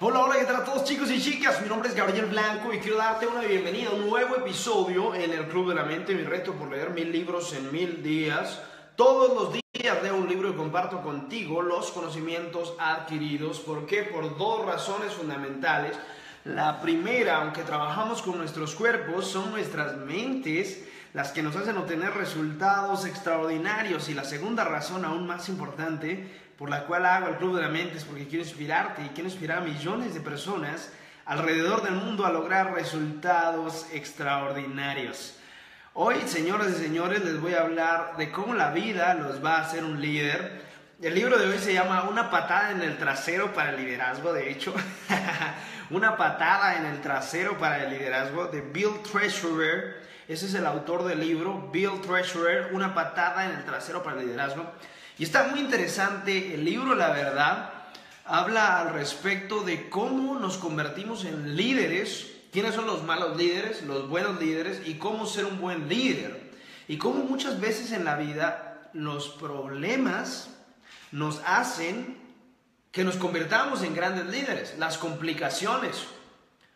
Hola, hola, ¿qué tal a todos chicos y chicas? Mi nombre es Gabriel Blanco y quiero darte una bienvenida a un nuevo episodio en el Club de la Mente, mi reto por leer mil libros en mil días. Todos los días leo un libro y comparto contigo los conocimientos adquiridos. ¿Por qué? Por dos razones fundamentales. La primera, aunque trabajamos con nuestros cuerpos, son nuestras mentes las que nos hacen obtener resultados extraordinarios. Y la segunda razón, aún más importante, por la cual hago el Club de la Mente es porque quiero inspirarte y quiero inspirar a millones de personas alrededor del mundo a lograr resultados extraordinarios. Hoy, señoras y señores, les voy a hablar de cómo la vida los va a hacer un líder. El libro de hoy se llama Una patada en el trasero para el liderazgo, de hecho. Una patada en el trasero para el liderazgo de Bill Treasurer. Ese es el autor del libro, Bill Treasurer, Una patada en el trasero para el liderazgo. Y está muy interesante el libro, la verdad. Habla al respecto de cómo nos convertimos en líderes, quiénes son los malos líderes, los buenos líderes y cómo ser un buen líder. Y cómo muchas veces en la vida los problemas nos hacen que nos convertamos en grandes líderes. Las complicaciones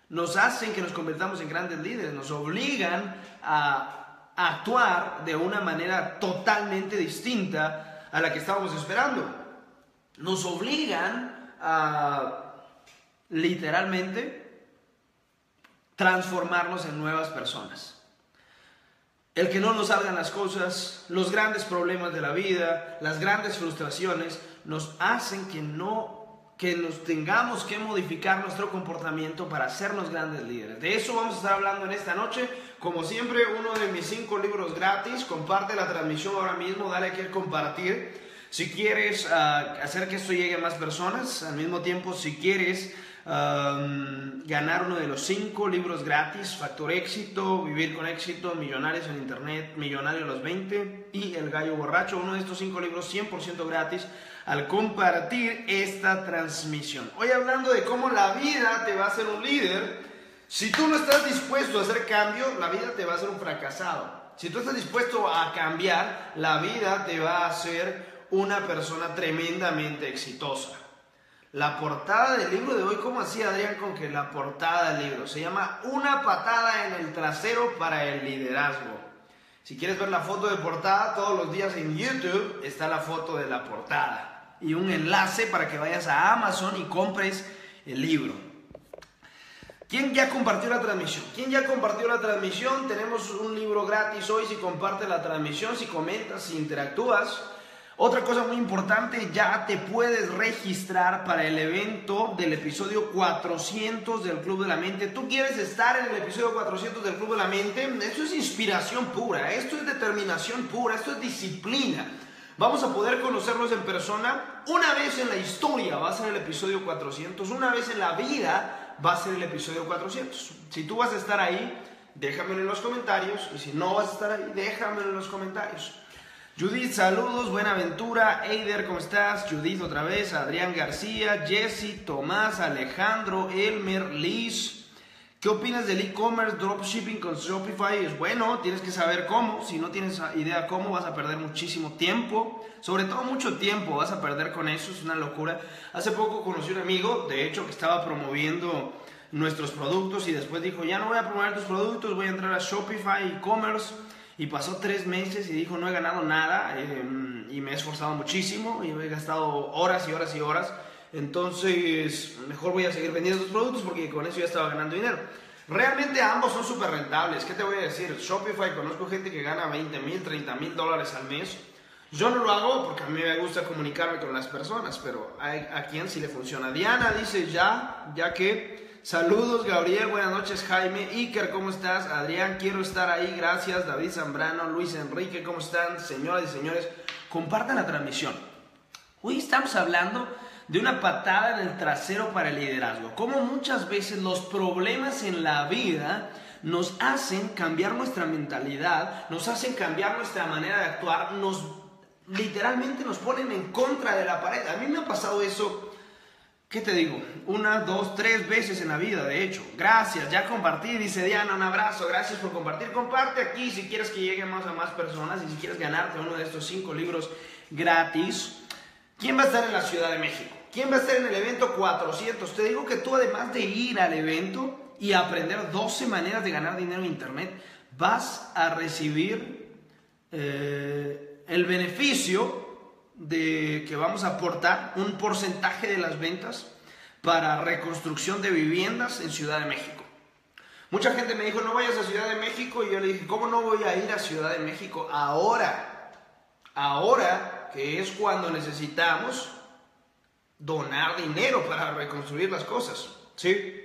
nos hacen que nos convertamos en grandes líderes, nos obligan a actuar de una manera totalmente distinta a la que estábamos esperando. Nos obligan a literalmente transformarnos en nuevas personas. El que no nos salgan las cosas, los grandes problemas de la vida, las grandes frustraciones, nos hacen que no que nos tengamos que modificar nuestro comportamiento para hacernos grandes líderes. De eso vamos a estar hablando en esta noche. Como siempre, uno de mis cinco libros gratis. Comparte la transmisión ahora mismo, dale aquí a compartir. Si quieres ah, hacer que esto llegue a más personas, al mismo tiempo, si quieres ganar uno de los cinco libros gratis, Factor Éxito, Vivir con Éxito, Millonarios en Internet, Millonario a los 20 y El Gallo Borracho, uno de estos cinco libros 100% gratis al compartir esta transmisión. Hoy hablando de cómo la vida te va a hacer un líder, si tú no estás dispuesto a hacer cambio, la vida te va a hacer un fracasado. Si tú estás dispuesto a cambiar, la vida te va a hacer una persona tremendamente exitosa. La portada del libro de hoy, ¿cómo hacía Adrián con que la portada del libro? Se llama Una patada en el trasero para el liderazgo. Si quieres ver la foto de portada, todos los días en YouTube está la foto de la portada y un enlace para que vayas a Amazon y compres el libro. ¿Quién ya compartió la transmisión? ¿Quién ya compartió la transmisión? Tenemos un libro gratis hoy si compartes la transmisión, si comentas, si interactúas. Otra cosa muy importante, ya te puedes registrar para el evento del episodio 400 del Club de la Mente. Tú quieres estar en el episodio 400 del Club de la Mente. Esto es inspiración pura, esto es determinación pura, esto es disciplina. Vamos a poder conocernos en persona. Una vez en la historia va a ser el episodio 400, una vez en la vida va a ser el episodio 400. Si tú vas a estar ahí, déjamelo en los comentarios. Y si no vas a estar ahí, déjamelo en los comentarios. Judith, saludos, Buenaventura, Eider, ¿cómo estás? Judith otra vez, Adrián García, Jesse, Tomás, Alejandro, Elmer, Liz. ¿Qué opinas del e-commerce, dropshipping con Shopify? Es bueno, tienes que saber cómo. Si no tienes idea cómo, vas a perder muchísimo tiempo. Sobre todo mucho tiempo vas a perder con eso, es una locura. Hace poco conocí un amigo, de hecho, que estaba promoviendo nuestros productos y después dijo, ya no voy a promover tus productos, voy a entrar a Shopify e-commerce y pasó tres meses y dijo, no he ganado nada em, y me he esforzado muchísimo y he gastado horas y horas y horas. Entonces, mejor voy a seguir vendiendo tus productos porque con eso ya estaba ganando dinero. Realmente ambos son súper rentables. ¿Qué te voy a decir? Shopify, conozco gente que gana 20 mil, 30 mil dólares al mes. Yo no lo hago porque a mí me gusta comunicarme con las personas, pero a, a quien sí le funciona. Diana dice ya, ya que Saludos Gabriel, buenas noches Jaime, Iker, ¿cómo estás? Adrián, quiero estar ahí, gracias. David Zambrano, Luis Enrique, ¿cómo están? Señoras y señores, compartan la transmisión. Hoy estamos hablando de una patada en el trasero para el liderazgo. Como muchas veces los problemas en la vida nos hacen cambiar nuestra mentalidad, nos hacen cambiar nuestra manera de actuar, nos literalmente nos ponen en contra de la pared. A mí me ha pasado eso ¿Qué te digo? Una, dos, tres veces en la vida, de hecho. Gracias, ya compartí, dice Diana, un abrazo, gracias por compartir. Comparte aquí si quieres que llegue más a más personas y si quieres ganarte uno de estos cinco libros gratis. ¿Quién va a estar en la Ciudad de México? ¿Quién va a estar en el evento? 400. Te digo que tú además de ir al evento y aprender 12 maneras de ganar dinero en Internet, vas a recibir eh, el beneficio de que vamos a aportar un porcentaje de las ventas para reconstrucción de viviendas en Ciudad de México. Mucha gente me dijo, no vayas a Ciudad de México, y yo le dije, ¿cómo no voy a ir a Ciudad de México ahora? Ahora que es cuando necesitamos donar dinero para reconstruir las cosas, ¿sí?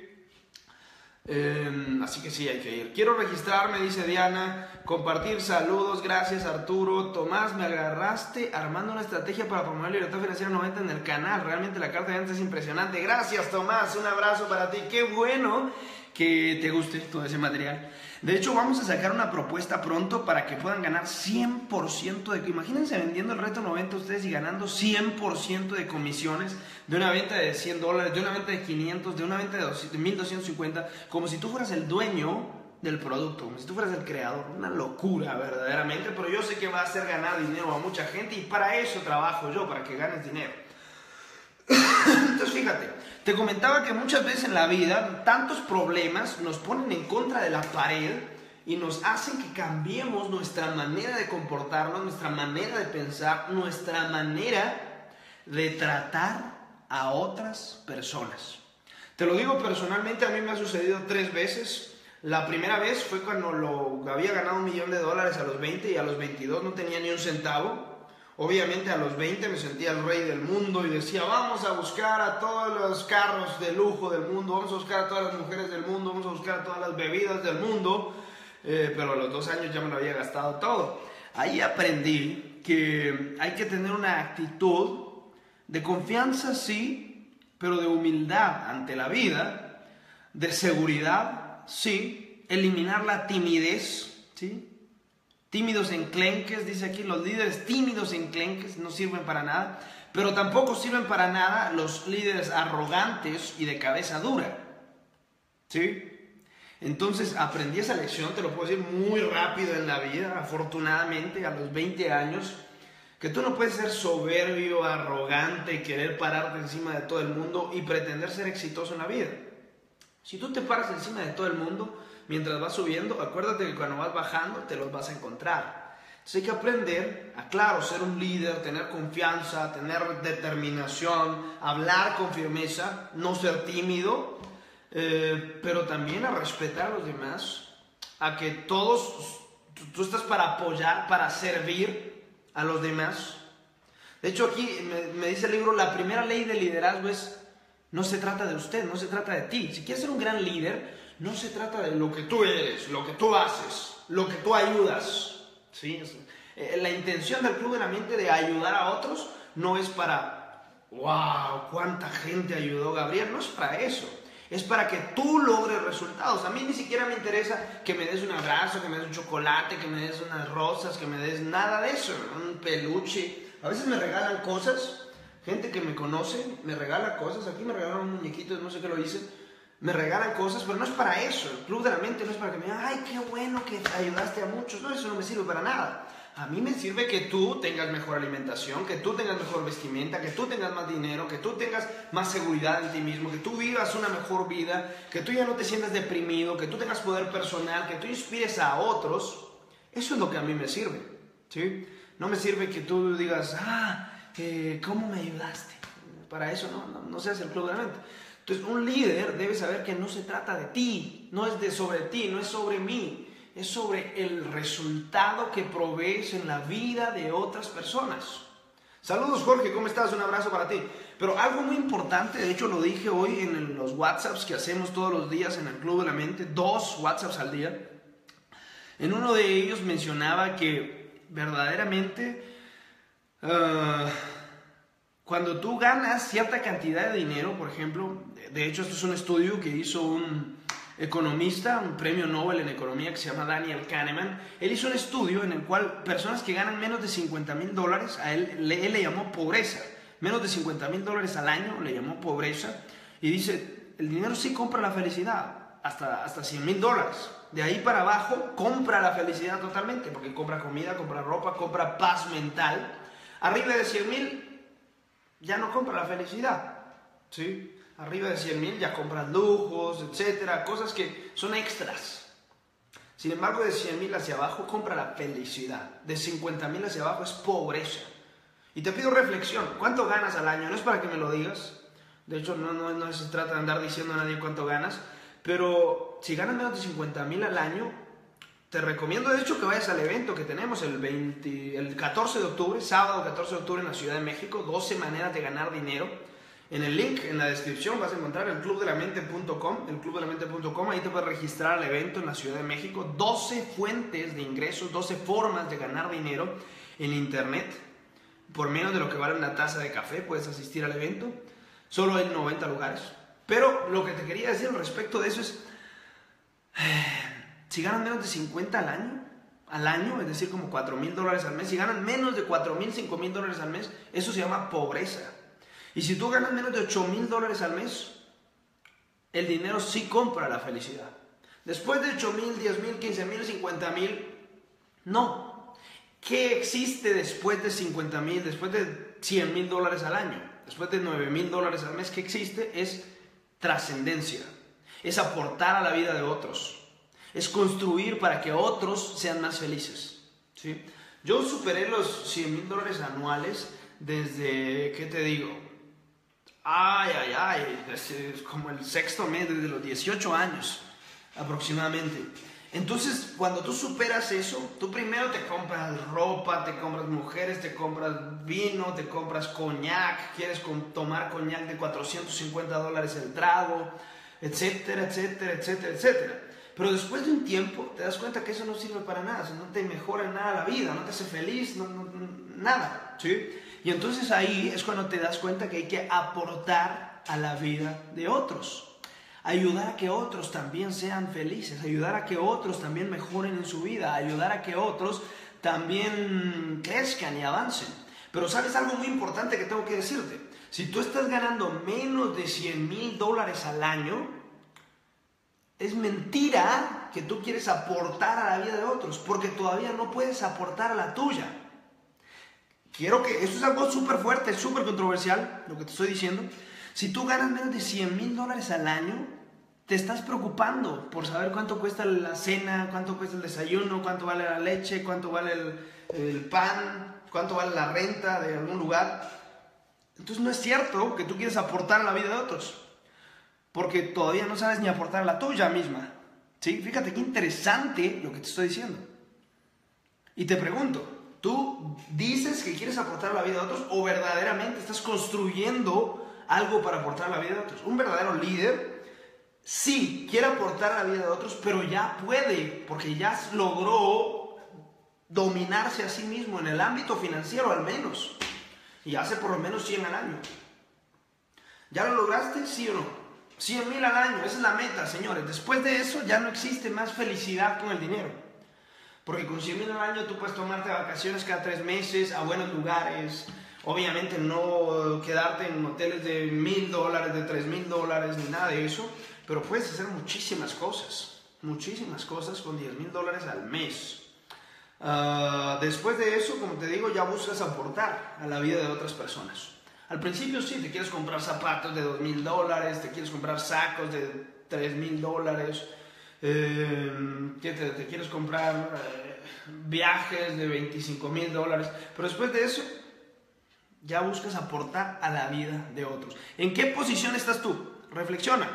Em, así que sí, hay que ir. Quiero registrarme, dice Diana. Compartir saludos, gracias Arturo. Tomás, me agarraste armando una estrategia para promover la libertad financiera 90 en el canal. Realmente la carta de antes es impresionante. Gracias Tomás, un abrazo para ti. Qué bueno que te guste todo ese material. De hecho, vamos a sacar una propuesta pronto para que puedan ganar 100% de... Imagínense vendiendo el reto 90 ustedes y ganando 100% de comisiones de una venta de 100 dólares, de una venta de 500, de una venta de 1250, como si tú fueras el dueño del producto, como si tú fueras el creador. Una locura verdaderamente, pero yo sé que va a hacer ganar dinero a mucha gente y para eso trabajo yo, para que ganes dinero. Entonces fíjate, te comentaba que muchas veces en la vida tantos problemas nos ponen en contra de la pared y nos hacen que cambiemos nuestra manera de comportarnos, nuestra manera de pensar, nuestra manera de tratar a otras personas. Te lo digo personalmente, a mí me ha sucedido tres veces. La primera vez fue cuando había ganado un millón de dólares a los 20 y a los 22 no tenía ni un centavo. Obviamente a los 20 me sentía el rey del mundo y decía, vamos a buscar a todos los carros de lujo del mundo, vamos a buscar a todas las mujeres del mundo, vamos a buscar a todas las bebidas del mundo. Eh, pero a los dos años ya me lo había gastado todo. Ahí aprendí que hay que tener una actitud de confianza, sí, pero de humildad ante la vida, de seguridad, sí, eliminar la timidez, sí, tímidos enclenques, dice aquí, los líderes tímidos enclenques no sirven para nada, pero tampoco sirven para nada los líderes arrogantes y de cabeza dura. ¿Sí? Entonces aprendí esa lección, te lo puedo decir muy rápido en la vida, afortunadamente a los 20 años, que tú no puedes ser soberbio, arrogante, querer pararte encima de todo el mundo y pretender ser exitoso en la vida. Si tú te paras encima de todo el mundo, mientras vas subiendo, acuérdate que cuando vas bajando te los vas a encontrar. Entonces hay que aprender a, claro, ser un líder, tener confianza, tener determinación, hablar con firmeza, no ser tímido, eh, pero también a respetar a los demás, a que todos, tú, estás para apoyar, para servir a los demás. De hecho, aquí me, me dice el libro, la primera ley de liderazgo es, no se trata de usted, no se trata de ti. Si quieres ser un gran líder, no se trata de lo que tú eres, lo que tú haces, lo que tú ayudas. ¿sí? Eh, la intención del Club de la Mente de ayudar a otros no es para, wow, cuánta gente ayudó Gabriel, no es para eso. Es para que tú logres resultados. A mí ni siquiera me interesa que me des un abrazo, que me des un chocolate, que me des unas rosas, que me des nada de eso, un peluche. A veces me regalan cosas, gente que me conoce me regala cosas. Aquí me regalaron un muñequito, no sé qué lo hice me regalan cosas, pero no es para eso. El club de la mente no es para que me digan, ay, qué bueno que ayudaste a muchos. No, eso no me sirve para nada. A mí me sirve que tú tengas mejor alimentación, que tú tengas mejor vestimenta, que tú tengas más dinero, que tú tengas más seguridad en ti mismo, que tú vivas una mejor vida, que tú ya no te sientas deprimido, que tú tengas poder personal, que tú inspires a otros. Eso es lo que a mí me sirve. ¿sí? No me sirve que tú digas, ah, eh, ¿cómo me ayudaste? Para eso no, no, no seas el club de la mente. Entonces, un líder debe saber que no se trata de ti, no es de sobre ti, no es sobre mí, es sobre el resultado que provees en la vida de otras personas. Saludos Jorge, ¿cómo estás? Un abrazo para ti. Pero algo muy importante, de hecho lo dije hoy en los WhatsApps que hacemos todos los días en el Club de la Mente, dos WhatsApps al día. En uno de ellos mencionaba que verdaderamente... Ah, cuando tú ganas cierta cantidad de dinero, por ejemplo, de hecho esto es un estudio que hizo un economista, un premio Nobel en economía que se llama Daniel Kahneman, él hizo un estudio en el cual personas que ganan menos de 50 mil dólares, a él, le llamó pobreza, menos de 50 mil dólares al año le llamó pobreza, y dice, el dinero sí compra la felicidad, hasta, hasta 100 mil dólares. De ahí para abajo compra la felicidad totalmente, porque compra comida, compra ropa, compra paz mental. Arriba de 100 mil ya no compra la felicidad. ¿sí? Arriba de 100 mil ya compras lujos, etcétera, cosas que son extras. Sin embargo, de 100 mil hacia abajo compra la felicidad. De 50 mil hacia abajo es pobreza. Y te pido reflexión. ¿Cuánto ganas al año? No es para que me lo digas. De hecho, no, no, no se trata de andar diciendo a nadie cuánto ganas. Pero si ganas menos de 50 mil al año, te recomiendo de hecho que vayas al evento que tenemos el, 20, el 14 de octubre, sábado 14 de octubre en la Ciudad de México. 12 maneras de ganar dinero. En el link, en la descripción, vas a encontrar el clubdelamente.com, el clubdelamente.com, ahí te puedes registrar al evento en la Ciudad de México. 12 fuentes de ingresos, 12 formas de ganar dinero en Internet. Por menos de lo que vale una taza de café puedes asistir al evento. Solo hay 90 lugares. Pero lo que te quería decir respecto de eso es, si ganan menos de 50 al año, al año, es decir, como 4 mil dólares al mes, si ganan menos de 4 mil, 5 mil dólares al mes, eso se llama pobreza. Y si tú ganas menos de 8 mil dólares al mes, el dinero sí compra la felicidad. Después de 8 mil, 10 mil, 15 mil, 50 mil, no. ¿Qué existe después de 50 mil, después de 100 mil dólares al año? Después de 9 mil dólares al mes, ¿qué existe? Es trascendencia. Es aportar a la vida de otros. Es construir para que otros sean más felices. ¿sí? Yo superé los 100 mil dólares anuales desde, ¿qué te digo? Ay, ay, ay, es, como el sexto mes, desde los 18 años aproximadamente. Entonces, cuando tú superas eso, tú primero te compras ropa, te compras mujeres, te compras vino, te compras coñac, quieres tomar coñac de 450 dólares el trago, etcétera, etcétera, etcétera, etcétera. Pero después de un tiempo te das cuenta que eso no sirve para nada, no te mejora en nada la vida, no te hace feliz, nada, ¿sí? Y entonces ahí es cuando te das cuenta que hay que aportar a la vida de otros. Ayudar a que otros también sean felices, ayudar a que otros también mejoren en su vida, ayudar a que otros también crezcan y avancen. Pero sabes algo muy importante que tengo que decirte. Si tú estás ganando menos de 100 mil dólares al año, es mentira que tú quieres aportar a la vida de otros, porque todavía no puedes aportar a la tuya. Quiero que, esto es algo súper fuerte, súper controversial, lo que te estoy diciendo. Si tú ganas menos de 100 mil dólares al año, te estás preocupando por saber cuánto cuesta la cena, cuánto cuesta el desayuno, cuánto vale la leche, cuánto vale el, el pan, cuánto vale la renta de algún lugar. Entonces no es cierto que tú quieres aportar a la vida de otros, porque todavía no sabes ni aportar a la tuya misma. ¿Sí? Fíjate qué interesante lo que te estoy diciendo. Y te pregunto, ¿Tú dices que quieres aportar a la vida de otros o verdaderamente estás construyendo algo para aportar a la vida de otros? Un verdadero líder sí quiere aportar a la vida de otros, pero ya puede, porque ya logró dominarse a sí mismo en el ámbito financiero al menos. Y hace por lo menos 100 al año. ¿Ya lo lograste? ¿Sí o no? 100 mil al año, esa es la meta, señores. Después de eso ya no existe más felicidad con el dinero. Porque con 100 mil al año tú puedes tomarte vacaciones cada tres meses a buenos lugares. Obviamente no quedarte en hoteles de mil dólares, de tres mil dólares, ni nada de eso. Pero puedes hacer muchísimas cosas. Muchísimas cosas con 10 mil dólares al mes. Ah, después de eso, como te digo, ya buscas aportar a la vida de otras personas. Al principio sí, te quieres comprar zapatos de 2 mil dólares, te quieres comprar sacos de 3 mil dólares, que te, quieres comprar eh, viajes de 25 mil dólares, pero después de eso ya buscas aportar a la vida de otros. ¿En qué posición estás tú? Reflexiona.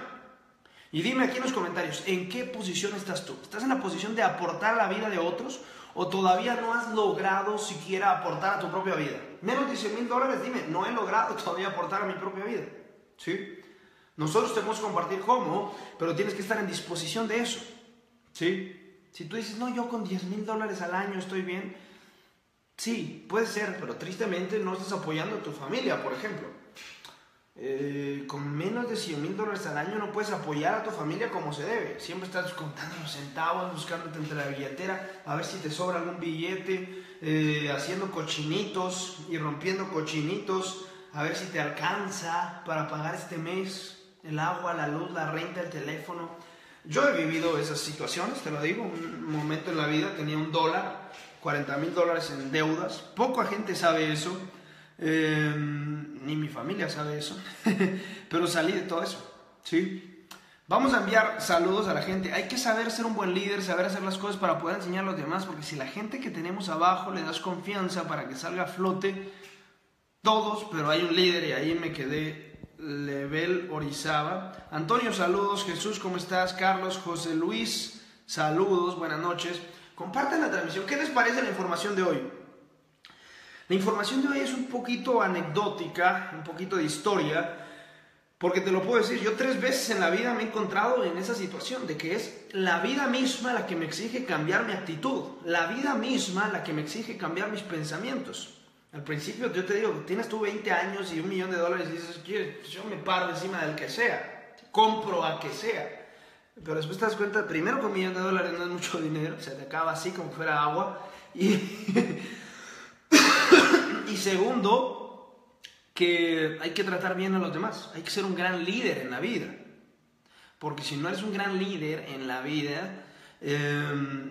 Y dime aquí en los comentarios, ¿en qué posición estás tú? ¿Estás en la posición de aportar a la vida de otros o todavía no has logrado siquiera aportar a tu propia vida? Menos de 100 mil dólares, dime, no he logrado todavía aportar a mi propia vida. ¿Sí? Nosotros tenemos que compartir cómo, pero tienes que estar en disposición de eso. ¿Sí? Si tú dices, no, yo con 10 mil dólares al año estoy bien, sí, puede ser, pero tristemente no estás apoyando a tu familia, por ejemplo. Eh, con menos de 100 mil dólares al año no puedes apoyar a tu familia como se debe. Siempre estás contando los centavos, buscándote entre la billetera, a ver si te sobra algún billete, eh, haciendo cochinitos y rompiendo cochinitos, a ver si te alcanza para pagar este mes el agua, la luz, la renta, el teléfono. Yo he vivido esas situaciones, te lo digo, un momento en la vida tenía un dólar, 40 mil dólares en deudas, poca gente sabe eso, Em, ni mi familia sabe eso. Pero salí de todo eso. ¿sí? Vamos a enviar saludos a la gente. Hay que saber ser un buen líder, saber hacer las cosas para poder enseñar a los demás, porque si la gente que tenemos abajo le das confianza para que salga a flote, todos, pero hay un líder y ahí me quedé, Level Orizaba. Antonio, saludos. Jesús, ¿cómo estás? Carlos, José Luis, saludos, buenas noches. Compartan la transmisión. ¿Qué les parece la información de hoy? La información de hoy es un poquito anecdótica, un poquito de historia, porque te lo puedo decir, yo tres veces en la vida me he encontrado en esa situación de que es la vida misma la que me exige cambiar mi actitud, la vida misma la que me exige cambiar mis pensamientos. Al principio yo te digo, tienes tú 20 años y un millón de dólares y dices, yo me paro encima del que sea, compro a que sea. Pero después te das cuenta, primero que un millón de dólares no es mucho dinero, se te acaba así como fuera agua. Y, y segundo, que hay que tratar bien a los demás, hay que ser un gran líder en la vida. Porque si no eres un gran líder en la vida, em,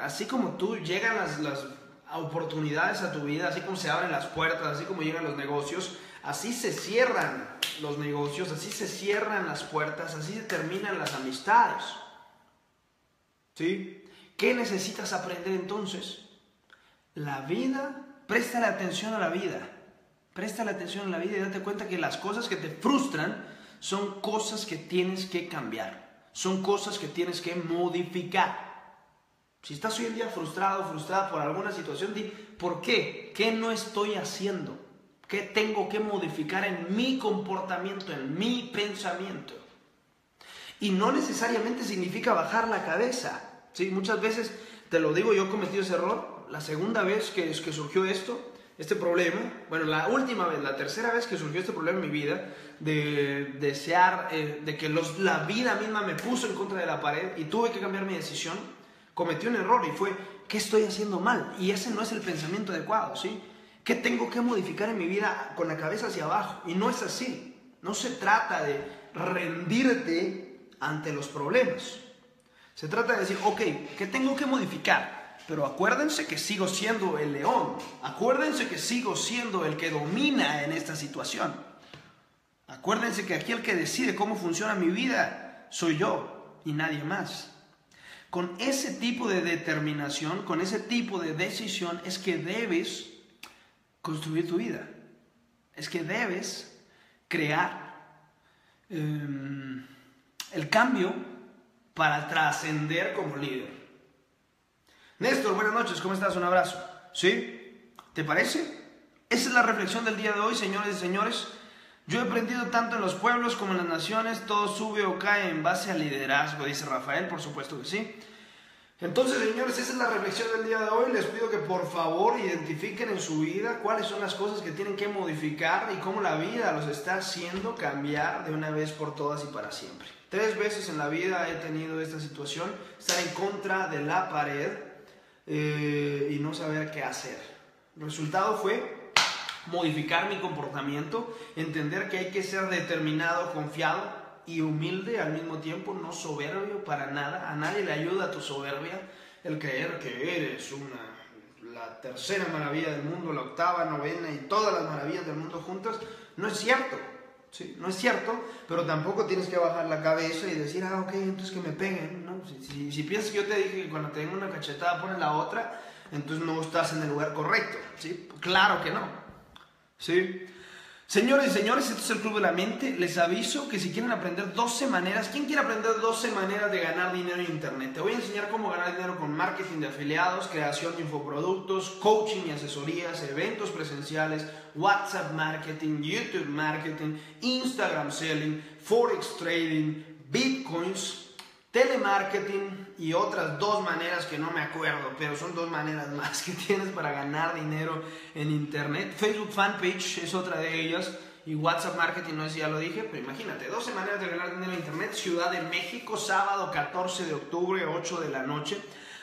así como tú llegan las, las oportunidades a tu vida, así como se abren las puertas, así como llegan los negocios, así se cierran los negocios, así se cierran las puertas, así se terminan las amistades. ¿Sí? ¿Qué necesitas aprender entonces? La vida, presta la atención a la vida. Presta la atención en la vida y date cuenta que las cosas que te frustran son cosas que tienes que cambiar, son cosas que tienes que modificar. Si estás hoy en día frustrado, frustrada por alguna situación, di, ¿por qué? ¿Qué no estoy haciendo? ¿Qué tengo que modificar en mi comportamiento, en mi pensamiento? Y no necesariamente significa bajar la cabeza. ¿sí? Muchas veces, te lo digo, yo he cometido ese error. La segunda vez que, que surgió esto, este problema, bueno, la última vez, la tercera vez que surgió este problema en mi vida, de desear, eh, de que los, la vida misma me puso en contra de la pared y tuve que cambiar mi decisión, cometí un error y fue, ¿qué estoy haciendo mal? Y ese no es el pensamiento adecuado, ¿sí? ¿Qué tengo que modificar en mi vida con la cabeza hacia abajo? Y no es así. No se trata de rendirte ante los problemas. Se trata de decir, ok, ¿qué tengo que modificar? Pero acuérdense que sigo siendo el león. Acuérdense que sigo siendo el que domina en esta situación. Acuérdense que aquí el que decide cómo funciona mi vida soy yo y nadie más. Con ese tipo de determinación, con ese tipo de decisión es que debes construir tu vida. Es que debes crear em, el cambio para trascender como líder. Néstor, buenas noches, ¿cómo estás? Un abrazo. ¿Sí? ¿Te parece? Esa es la reflexión del día de hoy, señores y señores. Yo he aprendido tanto en los pueblos como en las naciones, todo sube o cae en base al liderazgo, dice Rafael, por supuesto que sí. Entonces, señores, esa es la reflexión del día de hoy. Les pido que por favor identifiquen en su vida cuáles son las cosas que tienen que modificar y cómo la vida los está haciendo cambiar de una vez por todas y para siempre. Tres veces en la vida he tenido esta situación, estar en contra de la pared, eh, y no saber qué hacer. El resultado fue modificar mi comportamiento, entender que hay que ser determinado, confiado y humilde al mismo tiempo, no soberbio para nada. A nadie le ayuda tu soberbia el creer que eres una la tercera maravilla del mundo, la octava, novena y todas las maravillas del mundo juntas. No es cierto. Sí, no es cierto, pero tampoco tienes que bajar la cabeza y decir, ah, ok, entonces que me peguen. Si, piensas que yo te dije que cuando te den una cachetada pones la otra, entonces no estás en el lugar correcto. ¿sí? Claro que no. ¿sí? Señores y señores, esto es el Club de la Mente. Les aviso que si quieren aprender 12 maneras, ¿quién quiere aprender 12 maneras de ganar dinero en Internet? Te voy a enseñar cómo ganar dinero con marketing de afiliados, creación de infoproductos, coaching y asesorías, eventos presenciales, WhatsApp marketing, YouTube marketing, Instagram selling, Forex trading, Bitcoins, telemarketing y otras dos maneras que no me acuerdo, pero son dos maneras más que tienes para ganar dinero en internet. Facebook fanpage es otra de ellas y WhatsApp marketing, no sé si ya lo dije, pero imagínate, 12 maneras de ganar dinero en internet, Ciudad de México, sábado 14 de octubre, 8 de la noche.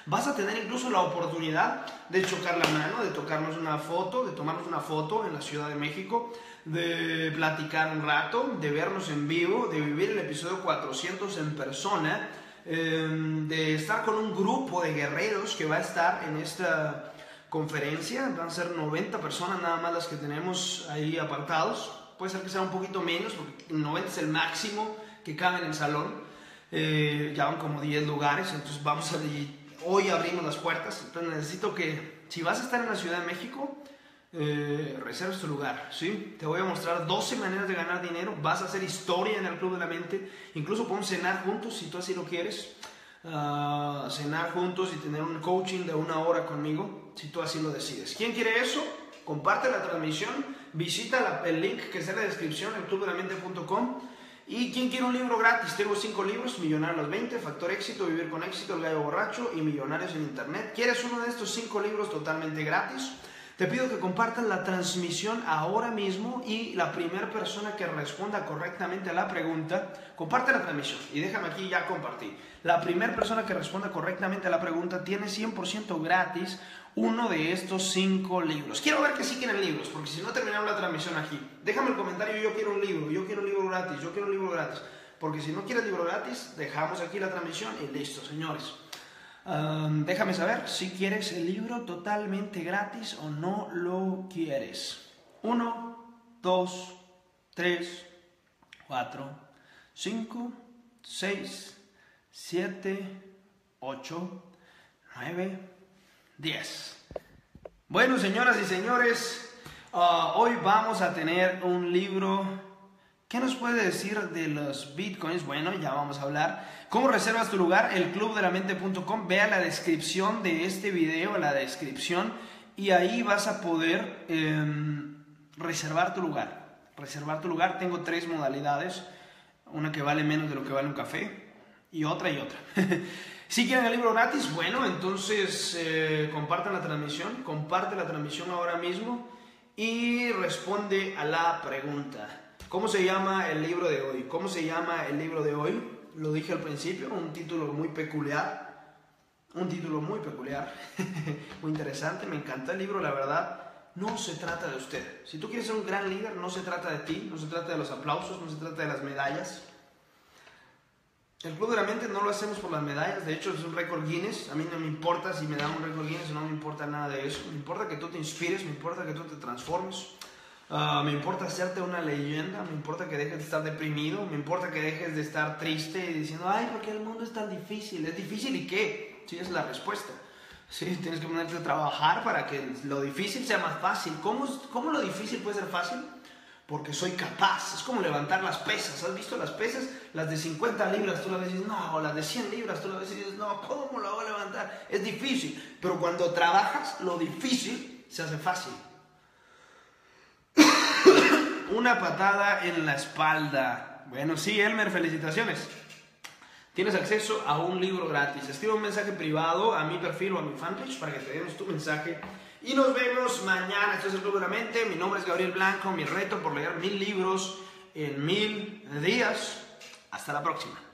Vas a tener incluso la oportunidad de chocar la mano, de tocarnos una foto, de tomarnos una foto en la Ciudad de México, de platicar un rato, de vernos en vivo, de vivir el episodio 400 en persona Em, de estar con un grupo de guerreros que va a estar en esta conferencia. Van a ser 90 personas nada más las que tenemos ahí apartados. Puede ser que sea un poquito menos, porque 90 es el máximo que cabe en el salón. Eh, ya van como 10 lugares, entonces vamos a... Hoy abrimos las puertas, entonces necesito que, si vas a estar en la Ciudad de México, eh, reserves tu lugar, ¿sí? Te voy a mostrar 12 maneras de ganar dinero, vas a hacer historia en el Club de la Mente, incluso podemos cenar juntos si tú así lo quieres, uh, cenar juntos y tener un coaching de una hora conmigo, si tú así lo decides. ¿Quién quiere eso? Comparte la transmisión, visita el link que está en la descripción, el ¿Y quién quiere un libro gratis? Tengo cinco libros, Millonarios los 20, Factor Éxito, Vivir con Éxito, El Gallo Borracho y Millonarios en Internet. ¿Quieres uno de estos cinco libros totalmente gratis? Te pido que compartas la transmisión ahora mismo y la primera persona que responda correctamente a la pregunta, comparte la transmisión y déjame aquí ya compartir. La primera persona que responda correctamente a la pregunta tiene 100% gratis uno de estos cinco libros. Quiero ver que sí quieren libros, porque si no terminamos la transmisión aquí, déjame el comentario, yo quiero un libro, yo quiero un libro gratis, yo quiero un libro gratis. Porque si no quieres libro gratis, dejamos aquí la transmisión y listo, señores déjame saber si quieres el libro totalmente gratis o no lo quieres. 1, 2, 3, 4, 5, 6, 7, 8, 9, 10. Bueno, señoras y señores, ah, hoy vamos a tener un libro ¿Qué nos puede decir de los bitcoins? Bueno, ya vamos a hablar. ¿Cómo reservas tu lugar? El clubdelamente.com. Vea la descripción de este video, la descripción, y ahí vas a poder em, reservar tu lugar. Reservar tu lugar, tengo tres modalidades. Una que vale menos de lo que vale un café y otra y otra. si quieren el libro gratis, bueno, entonces eh, compartan la transmisión, comparte la transmisión ahora mismo y responde a la pregunta. ¿Cómo se llama el libro de hoy? ¿Cómo se llama el libro de hoy? Lo dije al principio, un título muy peculiar. Un título muy peculiar, muy interesante. Me encanta el libro, la verdad. No se trata de usted. Si tú quieres ser un gran líder, no se trata de ti, no se trata de los aplausos, no se trata de las medallas. El Club de la Mente no lo hacemos por las medallas, de hecho es un récord Guinness. A mí no me importa si me dan un récord Guinness, no me importa nada de eso. Me importa que tú te inspires, me importa que tú te transformes. Ah, me importa hacerte una leyenda, me importa que dejes de estar deprimido, me importa que dejes de estar triste y diciendo, ay, ¿por qué el mundo es tan difícil? ¿Es difícil y qué? Sí, es la respuesta. Sí, tienes que ponerte a trabajar para que lo difícil sea más fácil. ¿Cómo, ¿Cómo lo difícil puede ser fácil? Porque soy capaz. Es como levantar las pesas. ¿Has visto las pesas? Las de 50 libras, tú las dices, no, o las de 100 libras, tú las dices, no, ¿cómo lo voy a levantar? Es difícil. Pero cuando trabajas, lo difícil se hace fácil una patada en la espalda. Bueno, sí, Elmer, felicitaciones. Tienes acceso a un libro gratis. Escribe un mensaje privado a mi perfil o a mi fanpage para que te demos tu mensaje. Y nos vemos mañana. Esto es el Club de. Mi nombre es Gabriel Blanco. Mi reto por leer mil libros en mil días. Hasta la próxima.